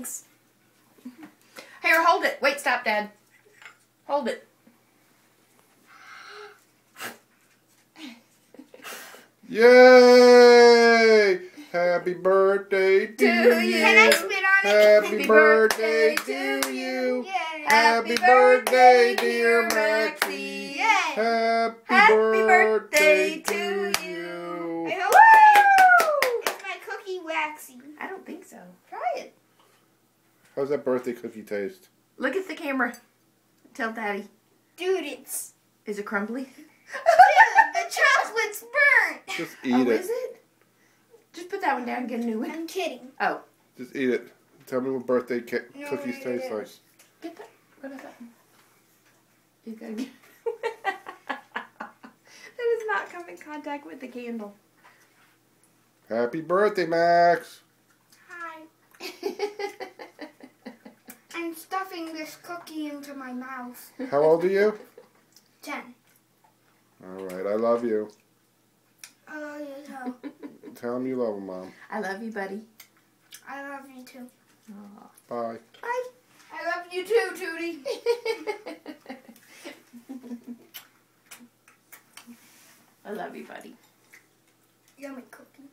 Thanks. Here, hold it. Wait, stop, Dad. Hold it. Yay! Happy birthday to, To you. Can I spit on it? Happy Happy birthday birthday to you. Yay. Happy birthday, dear Maxie. Yay. Happy, Happy birthday birthday to to you. I hope Woo! it's my cookie waxy. I don't think so. Try it. How's that birthday cookie taste? Look at the camera. Tell Daddy. Dude, it's. Is it crumbly? Dude, the chocolate's burnt. Just oh, eat oh, it. is it? Just put that one down and get a new one. I'm kidding. Oh, Just eat it. Tell me what birthday ca- No, cookies no, no, taste like. get that. What is that? You gotta get. that does not come in contact with the candle. Happy birthday, Max. I'm stuffing this cookie into my mouth. How old are you? Ten. All right, I love you. I love you too. Tell him you love him, Mom. I love you, buddy. I love you too. Aw. Bye. Bye. I love you too, Tootie. I love you, buddy. Yummy cookie.